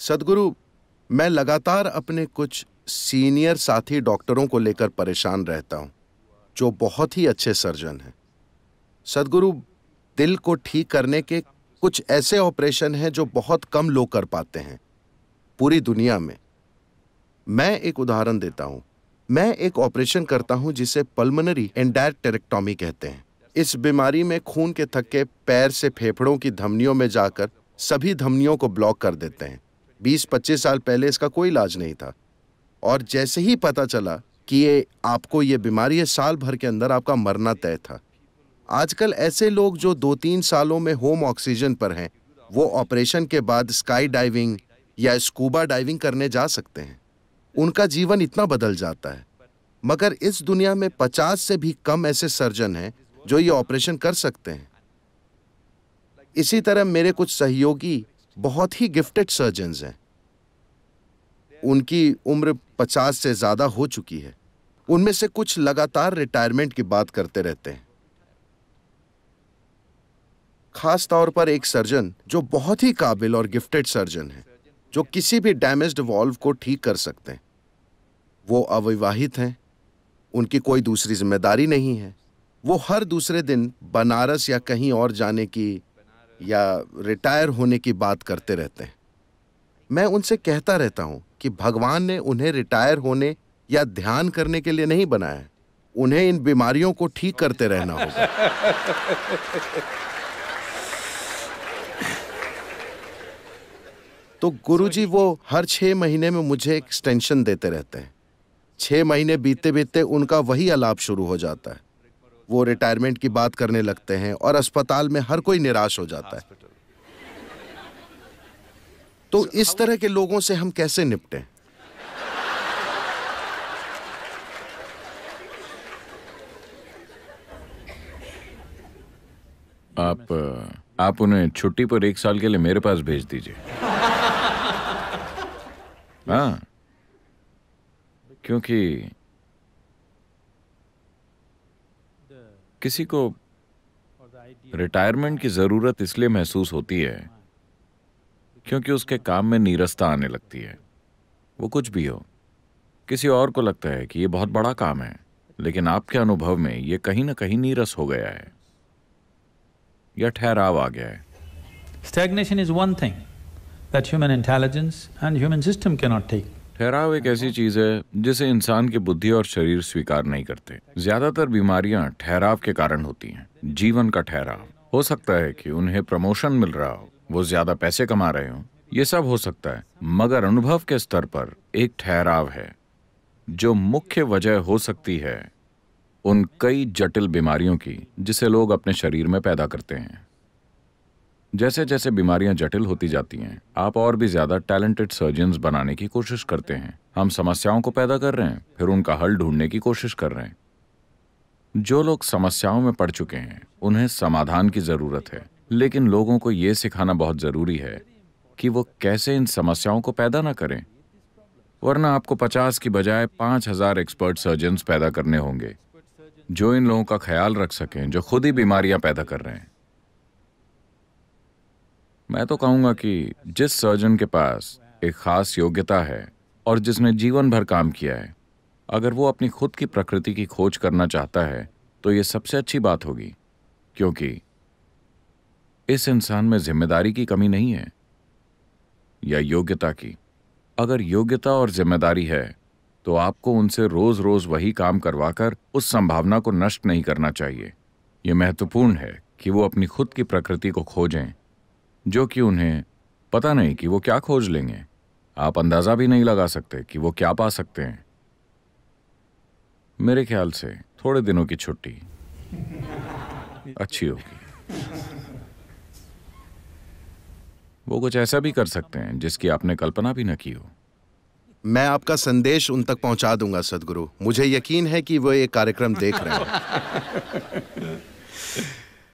सदगुरु, मैं लगातार अपने कुछ सीनियर साथी डॉक्टरों को लेकर परेशान रहता हूँ, जो बहुत ही अच्छे सर्जन हैं। सदगुरु, दिल को ठीक करने के कुछ ऐसे ऑपरेशन हैं जो बहुत कम लोग कर पाते हैं, पूरी दुनिया में। मैं एक उदाहरण देता हूँ। मैं एक ऑपरेशन करता हूँ जिसे पल्मनरी एंडायरेक्टेरेक्टोमी कहते हैं। इस बीमारी में खून के थक्के, पैर से फेफड़ों की धमनियों में जाकर सभी धमनियों को ब्लॉक कर देते हैं। 20-25 साल पहले इसका कोई इलाज नहीं था। और जैसे ही पता चला कि ये आपको ये बीमारी है, साल भर के अंदर आपका मरना तय था। आजकल ऐसे लोग जो दो तीन सालों में होम ऑक्सीजन पर हैं, वो ऑपरेशन के बाद स्काई डाइविंग या स्कूबा डाइविंग करने जा सकते हैं। उनका जीवन इतना बदल जाता है। मगर इस दुनिया में पचास से भी कम ऐसे सर्जन हैं जो ये ऑपरेशन कर सकते हैं। इसी तरह मेरे कुछ सहयोगी बहुत ही गिफ्टेड सर्जन हैं। उनकी उम्र पचास से ज़्यादा हो चुकी है। उनमें से कुछ लगातार रिटायरमेंट की बात करते रहते हैं। खास तौर पर एक सर्जन जो बहुत ही काबिल और गिफ्टेड सर्जन है, जो किसी भी डैमेज्ड वॉल्व को ठीक कर सकते हैं। वो अविवाहित हैं, उनकी कोई दूसरी ज़िम्मेदारी नहीं है। वो हर दूसरे दिन बनारस या कहीं और जाने की या रिटायर होने की बात करते रहते हैं। मैं उनसे कहता रहता हूँ कि भगवान ने उन्हें रिटायर होने या ध्यान करने के लिए नहीं बनाया। उन्हें इन बीमारियों को ठीक करते रहना होगा। तो गुरुजी वो हर छह महीने में मुझे एक्सटेंशन देते रहते हैं। छह महीने बीतते बीतते उनका वही अलाप शुरू हो जाता है। वो रिटायरमेंट की बात करने लगते हैं और अस्पताल में हर कोई निराश हो जाता है। तो इस तरह के लोगों से हम कैसे निपटें? आप आप उन्हें छुट्टी पर एक साल के लिए मेरे पास भेज दीजिए। हाँ। क्योंकि किसी को रिटायरमेंट की ज़रूरत इसलिए महसूस होती है क्योंकि उसके काम में नीरसता आने लगती है। वो कुछ भी हो। किसी और को लगता है कि ये बहुत बड़ा काम है लेकिन आपके अनुभव में ये कहीं ना कहीं नीरस हो गया है। या ठहराव आ गया है। Stagnation is one thing that human intelligence and human system cannot take. ठहराव एक ऐसी चीज़ है जिसे इंसान की बुद्धि और शरीर स्वीकार नहीं करते। ज़्यादातर बीमारियाँ ठहराव के कारण होती हैं, जीवन का ठहराव। हो सकता है कि उन्हें प्रमोशन मिल रहा हो, वो ज़्यादा पैसे कमा रहे हो। ये सब हो सकता है, मगर अनुभव के स्तर पर एक ठहराव है, जो मुख्य वजह हो सकती है उन कई जटिल बीमारियों की, जिसे लोग अपने शरीर में पैदा करते हैं। जैसे जैसे बीमारियाँ जटिल होती जाती हैं, आप और भी ज़्यादा टैलेंटेड सर्जन्स बनाने की कोशिश करते हैं। हम समस्याओं को पैदा कर रहे हैं, फिर उनका हल ढूँढने की कोशिश कर रहे हैं। जो लोग समस्याओं में पड़ चुके हैं, उन्हें समाधान की ज़रूरत है। लेकिन लोगों को यह सिखाना बहुत ज़रूरी है कि वो कैसे इन समस्याओं को पैदा ना करें। वरना आपको पचास की बजाय पाँच हज़ार एक्सपर्ट सर्जन्स पैदा करने होंगे। जो इन लोगों का ख्याल रख सकें, जो खुद ही बीमारियाँ पैदा कर रहे हैं। मैं तो कहूँगा कि जिस सर्जन के पास एक खास योग्यता है और जिसने जीवन भर काम किया है, अगर वो अपनी खुद की प्रकृति की खोज करना चाहता है तो ये सबसे अच्छी बात होगी, क्योंकि इस इंसान में ज़िम्मेदारी की कमी नहीं है, या योग्यता की। अगर योग्यता और ज़िम्मेदारी है तो आपको उनसे रोज रोज वही काम करवाकर उस संभावना को नष्ट नहीं करना चाहिए। यह महत्वपूर्ण है कि वो अपनी खुद की प्रकृति को खोजें। जो कि उन्हें पता नहीं कि वो क्या खोज लेंगे। आप अंदाज़ा भी नहीं लगा सकते कि वो क्या पा सकते हैं। मेरे ख्याल से थोड़े दिनों की छुट्टी अच्छी होगी। वो कुछ ऐसा भी कर सकते हैं जिसकी आपने कल्पना भी न की हो। मैं आपका संदेश उन तक पहुँचा दूँगा सदगुरु। मुझे यकीन है कि वो ये कार्यक्रम देख रहे हैं।